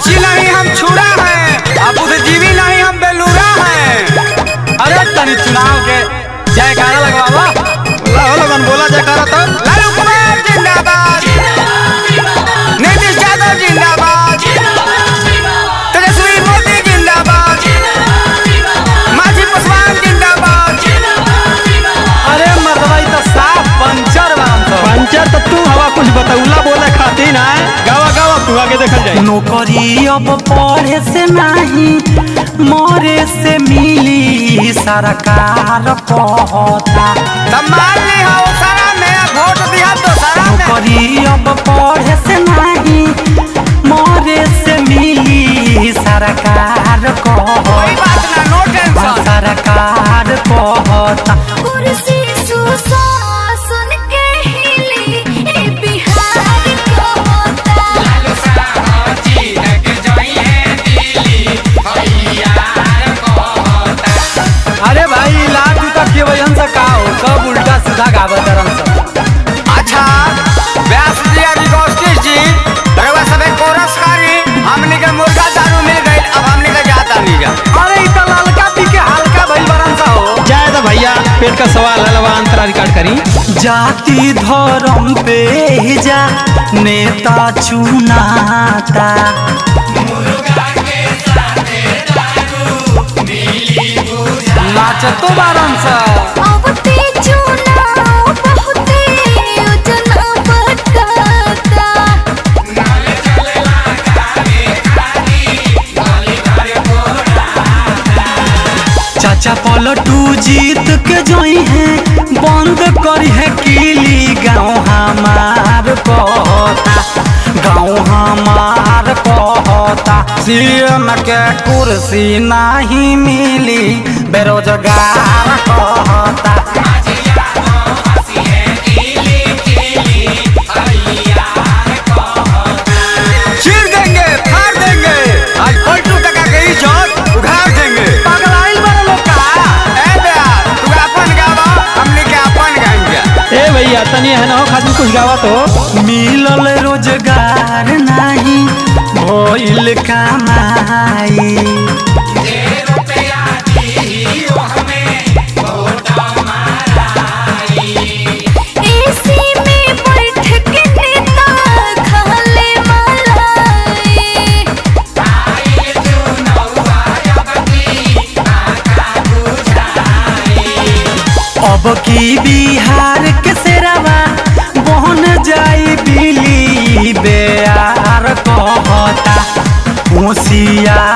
पंछी नहीं, हम छुड़ा है। अब बुद्धिजीवी नहीं, हम बेलूरा है। अरे, तनी चुनाव के जयकारा लगवा बोला लगन बोला जयकारा तो। नौकरी अब पढ़े से नहीं मोरे से मिली सरकार कहता हो तो सारा नौकरी अब पढ़े से नहीं मोरे का सवाल है अंतरा रिकॉर्ड करी। जाति धर्म पे जा नेता चुनाता। नाचतो बारन चाचा पलटू जीत के जोई है, बंद करी है किली गाँव हमार कहता गाँव हमार कहता सीएम के कुर्सी नहीं मिली, बेरोजगार कहता तनी है ना हो कुछ गावा तो। मिलल रोज़गार नहीं भइल कमाई। खाले अब की बिहार के